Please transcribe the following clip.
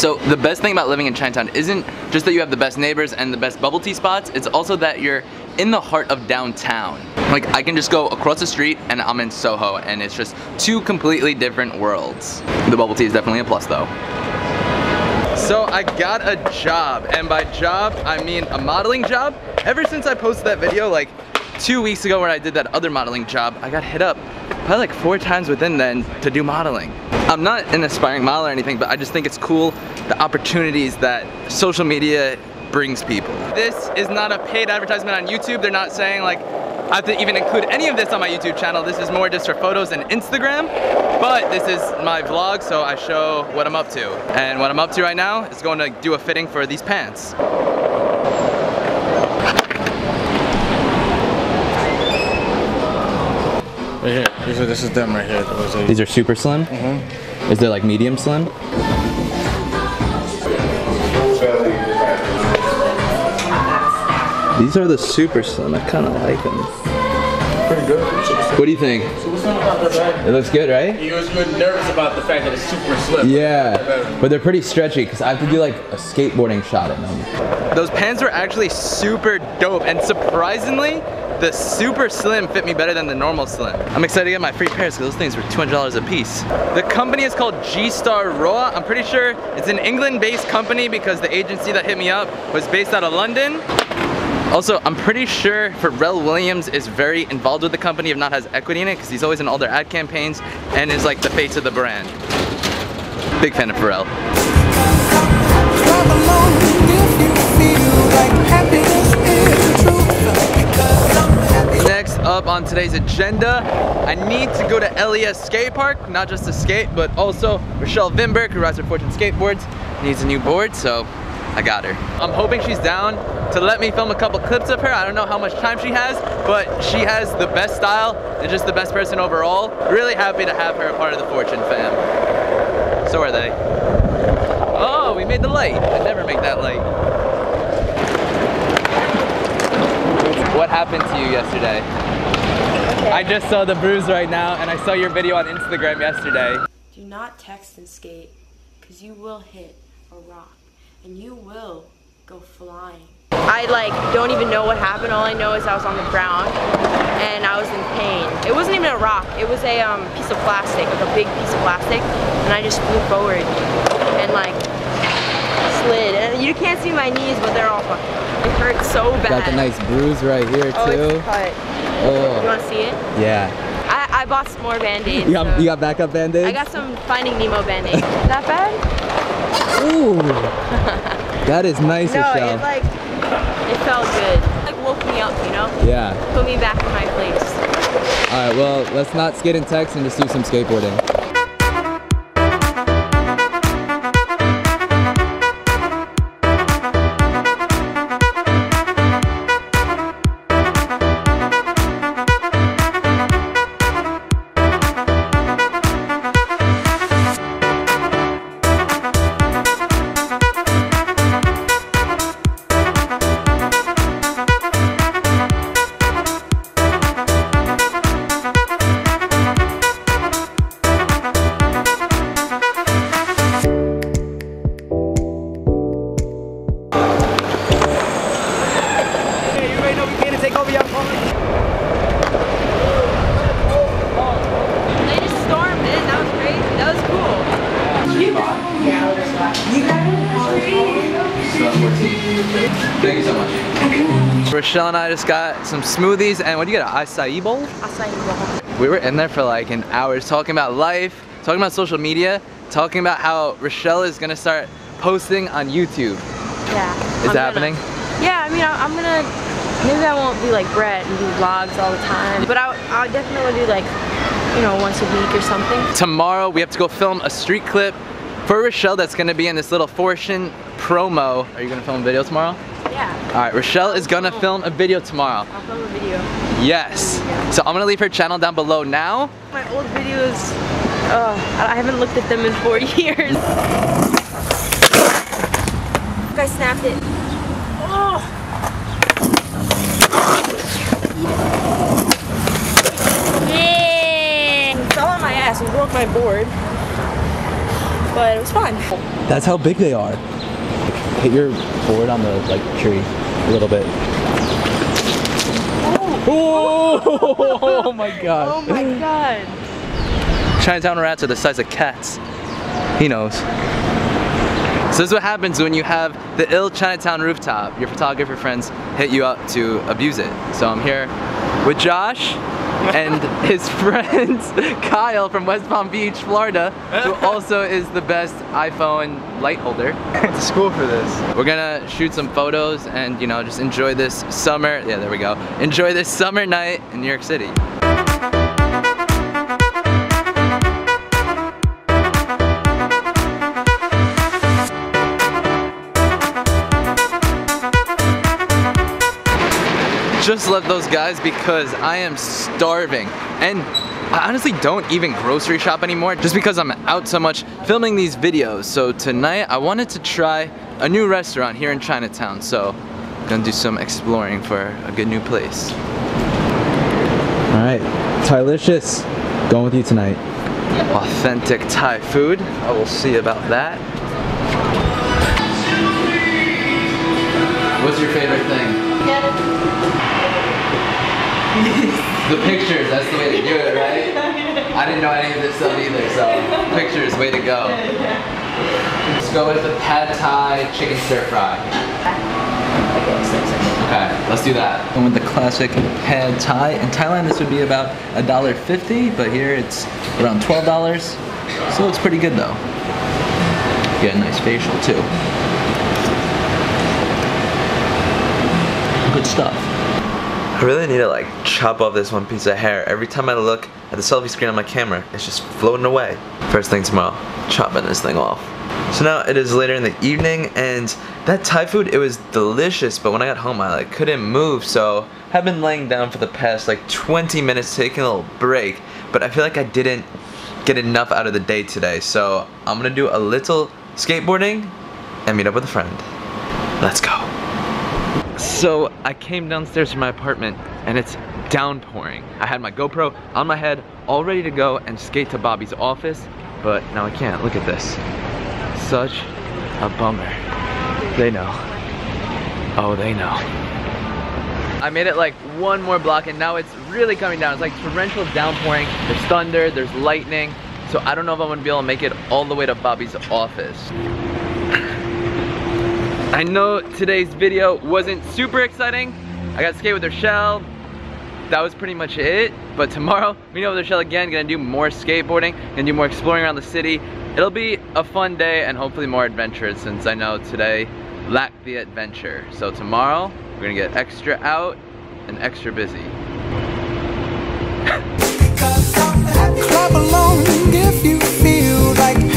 So the best thing about living in Chinatown isn't just that you have the best neighbors and the best bubble tea spots, it's also that you're in the heart of downtown. Like I can just go across the street and I'm in Soho and it's just two completely different worlds. The bubble tea is definitely a plus though. So I got a job, and by job, I mean a modeling job. Ever since I posted that video like two weeks ago where I did that other modeling job, I got hit up probably like four times within then to do modeling. I'm not an aspiring model or anything, but I just think it's cool the opportunities that social media brings people. This is not a paid advertisement on YouTube. They're not saying like, I have to even include any of this on my YouTube channel. This is more just for photos and Instagram, but this is my vlog, so I show what I'm up to. And what I'm up to right now is going to do a fitting for these pants. Right here. These are, this is them right here. Those are, These are super slim? Mhm. Is there like medium slim? These are the super slim. I kind of like them. pretty good. What do you think? So what's not about that bag? It looks good, right? You was good nervous about the fact that it's super slim. Yeah, but they're pretty stretchy because I have to do like a skateboarding shot in them. Those pants were actually super dope and surprisingly, the super slim fit me better than the normal slim. I'm excited to get my free pairs because those things were $200 a piece. The company is called G-Star Raw. I'm pretty sure it's an England-based company because the agency that hit me up was based out of London. Also, I'm pretty sure Pharrell Williams is very involved with the company, if not has equity in it, because he's always in all their ad campaigns and is like the face of the brand. Big fan of Pharrell. Up on today's agenda, I need to go to LES Skate Park, not just to skate, but also Rachelle Vinberg, who rides her Fortune skateboards, needs a new board, so I got her. I'm hoping she's down to let me film a couple clips of her. I don't know how much time she has, but she has the best style and just the best person overall. Really happy to have her a part of the Fortune fam. So are they. Oh, we made the light. I never make that light. What happened to you yesterday? I just saw the bruise right now and I saw your video on Instagram yesterday. Do not text and skate, because you will hit a rock and you will go flying. I like don't even know what happened. All I know is I was on the ground and I was in pain. It wasn't even a rock. It was a um, piece of plastic, like a big piece of plastic, and I just flew forward and like slid. And you can't see my knees, but they're all fucking. It hurts so bad. Got the nice bruise right here too. oh, too. it's cut. You Oh, want to see it? yeah. I, I bought some more band-aids. You got, so- you got backup band-aids? I got some Finding Nemo band-aids. That bad? Ooh. that is nice, No, Rachelle. it like it felt good. Like woke me up, you know? yeah. Put me back in my place. All right, well, let's not skate in text and just do some skateboarding. Rachelle and I just got some smoothies and what do you get, an acai bowl? Acai bowl. We were in there for like an hour talking about life, talking about social media, talking about how Rachelle is gonna start posting on YouTube. Yeah. Is I'm that gonna- happening? Yeah, I mean, I, I'm gonna. Maybe I won't be like Brett and do vlogs all the time, but I, I definitely will do like, you know, once a week or something. Tomorrow we have to go film a street clip for Rachelle that's gonna be in this little Fortune promo. Are you gonna film a video tomorrow? Yeah. All right, Rachelle is gonna film a video tomorrow. I'll film a video. Yes. So I'm gonna leave her channel down below now. My old videos, uh, I haven't looked at them in four years. I snapped it. Oh. Yeah. Fell on my ass and broke my board. but it was fun. That's how big they are. Hit your board on the like tree a little bit. Oh, oh, oh my god. Oh my god. Chinatown rats are the size of cats. He knows. So this is what happens when you have the ill Chinatown rooftop. Your photographer friends hit you up to abuse it. So I'm here with Josh and his friend Kyle from West Palm Beach, Florida, who also is the best iPhone light holder. Went to school for this. We're gonna shoot some photos and you know just enjoy this summer. Yeah, there we go. Enjoy this summer night in New York City. Just left those guys because I am starving and I honestly don't even grocery shop anymore just because I'm out so much filming these videos. So tonight I wanted to try a new restaurant here in Chinatown. So I'm gonna do some exploring for a good new place. All right, Thylicious, going with you tonight. Authentic Thai food. I will see about that. What's your favorite thing? The pictures, that's the way to do it, right? I didn't know any of this stuff either, so pictures, way to go. Let's go with the pad thai chicken stir fry. Okay, let's do that. And with the classic pad thai, in Thailand this would be about $1.50, but here it's around $12. So it's pretty good though. Get a nice facial too. Good stuff. I really need to like chop off this one piece of hair. Every time I look at the selfie screen on my camera, it's just floating away. First thing tomorrow, chopping this thing off. So now it is later in the evening and that Thai food, it was delicious, but when I got home I like couldn't move, so I've been laying down for the past like 20 minutes taking a little break, but I feel like I didn't get enough out of the day today, so I'm gonna do a little skateboarding and meet up with a friend. Let's go. So I came downstairs from my apartment and it's downpouring. I had my GoPro on my head, all ready to go and skate to Bobby's office, but now I can't. Look at this. Such a bummer. They know. Oh, they know. I made it like one more block and now it's really coming down. It's like torrential downpouring. There's thunder, there's lightning. So I don't know if I'm gonna be able to make it all the way to Bobby's office. I know today's video wasn't super exciting. I got skate with Rachelle. That was pretty much it. But tomorrow, meeting up with Rachelle again, gonna do more skateboarding, gonna do more exploring around the city. It'll be a fun day and hopefully more adventurous since I know today lacked the adventure. So tomorrow, we're gonna get extra out and extra busy. If you feel like